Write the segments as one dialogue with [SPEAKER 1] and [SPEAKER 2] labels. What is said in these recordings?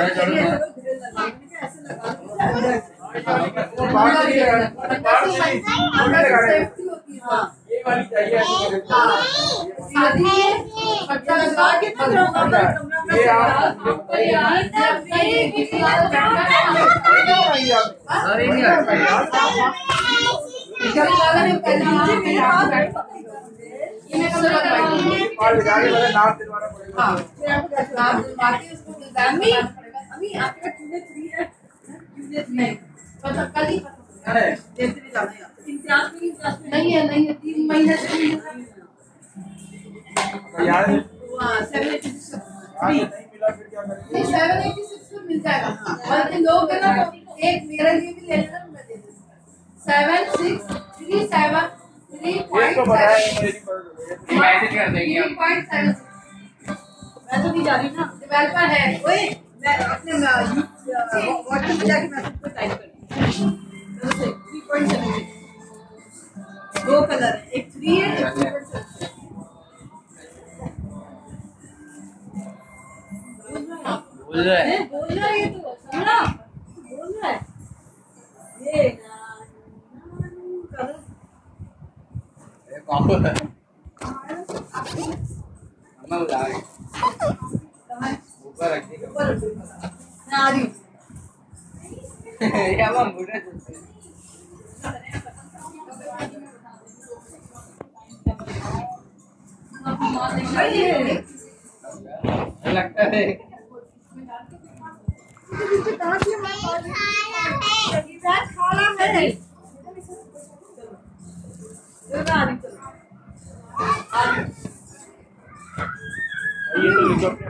[SPEAKER 1] चलो चलो
[SPEAKER 2] ऐसे लगा दो
[SPEAKER 3] वो बाहर से ही। है, बाहर से ही, उल्टे लगा रहे हैं।
[SPEAKER 2] सेफ्टी होती है हाँ में में
[SPEAKER 1] अरे नहीं
[SPEAKER 3] है
[SPEAKER 2] नहीं है। तीन महीने से
[SPEAKER 3] तो यार
[SPEAKER 2] सेवन एटी सिक्स
[SPEAKER 3] यार नहीं मिला फिर क्या करेंगे
[SPEAKER 2] नहीं सेवन एटी सिक्स में मिल जाएगा। बल्कि लोग है ना एक मेरे लिए भी ले लेना मैं दे दूँ seven six three seven three point
[SPEAKER 3] तो
[SPEAKER 2] सेवन
[SPEAKER 3] मेरी पर
[SPEAKER 1] मैसेज कर देंगे हम
[SPEAKER 2] पॉइंट सेवन मैं तो नहीं जा रही ना। डेवलपर है ओए। मैं अपने व्हाट्सएप जाके मैसेज पे टाइप कर थ्री दो कलर है। एक थ्री है एक टू पॉइंट
[SPEAKER 1] बोल रहा है?
[SPEAKER 2] बोल रहा है। ये तो। समझा बोल रहा है? ये कलर
[SPEAKER 1] कौन है?
[SPEAKER 2] मैं आ रही हूँ
[SPEAKER 1] ये अम्मा बुढ़े चलते हैं। लगता है
[SPEAKER 3] ये तो लिखो अपने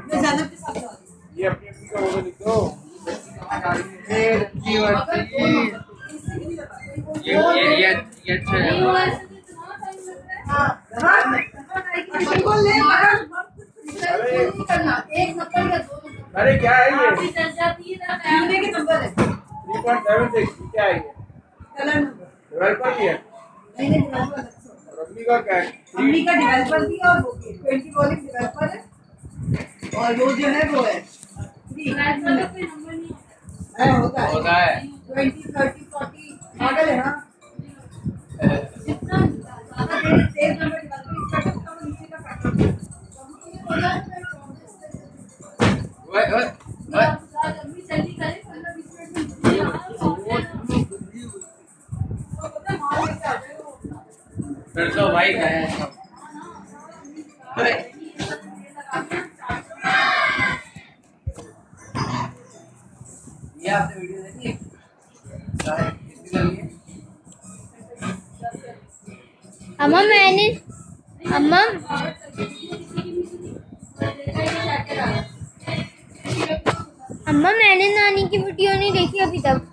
[SPEAKER 3] ये अपनी अपनी का वो तो लिख दो
[SPEAKER 1] ये ये ये ये ये अच्छा है
[SPEAKER 2] एक नंबर या दो नंबर
[SPEAKER 3] अरे क्या है ये?
[SPEAKER 2] है
[SPEAKER 3] थ्री पॉइंट सेवन सिक्स क्या है ये?
[SPEAKER 2] कलर नंबर
[SPEAKER 3] डेवलपर की है?
[SPEAKER 2] है।
[SPEAKER 3] और का क्या है?
[SPEAKER 2] अम्मी का डेवलपर भी है और वो ट्वेंटी वॉल्यूम डेवलपर है। और वो जो है वो है है, होता है
[SPEAKER 1] होता है
[SPEAKER 2] ट्वेंटी थर्टी फोर्टी मॉडल है
[SPEAKER 1] ओए फिर तो भाई गए ओए ये आपने वीडियो देखी सारे कितनी लगी है
[SPEAKER 4] अम्मा, मैंने अम्मा। अम्मा, मैंने नानी की वीडियो नहीं देखी अभी तक।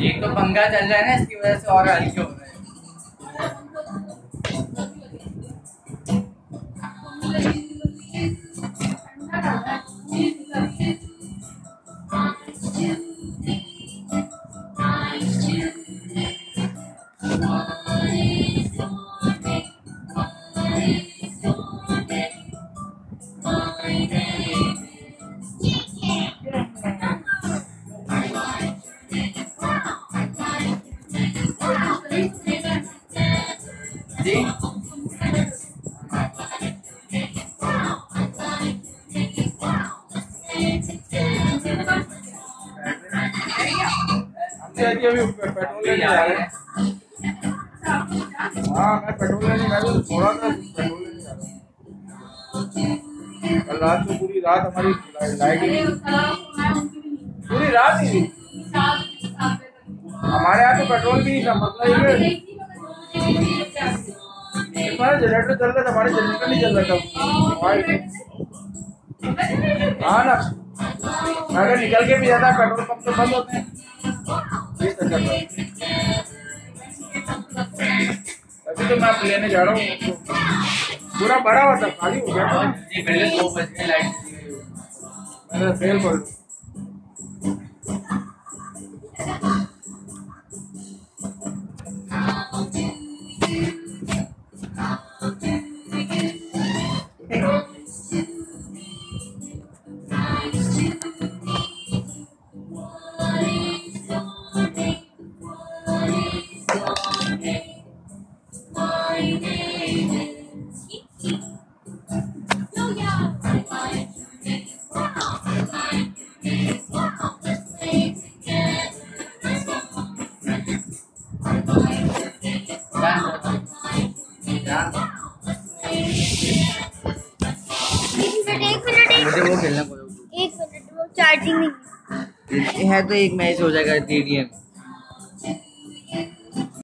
[SPEAKER 1] एक तो पंगा चल रहा है ना, इसकी वजह से और हल्के हो
[SPEAKER 3] हमसे अभी अभी पेट्रोल लेने जा रहे हैं? हाँ। मैं पेट्रोल लेने मैं तो थोड़ा सा पेट्रोल लेने जा रहा हूँ। कल रात को पूरी रात हमारी लाइट ही पूरी रात ही हमारे यहाँ तो पेट्रोल भी नहीं था मसला ये हमारा जनरेटर चल रहा था हमारे जनरेटर नहीं चल रहा था। हाँ ना। अगर निकल के भी जाता पेट्रोल पंप तो बंद होते हैं। ये। अभी तो मैं लेने जा रहा हूँ। पूरा बड़ा हुआ था खाली हो गया था।
[SPEAKER 1] पहले दो बजे लाइट
[SPEAKER 3] फेल कर
[SPEAKER 1] मुझे वो खेलना
[SPEAKER 4] एक मिनट वो चार्जिंग नहीं
[SPEAKER 1] है। तो एक मैच हो जाएगा टीडीएम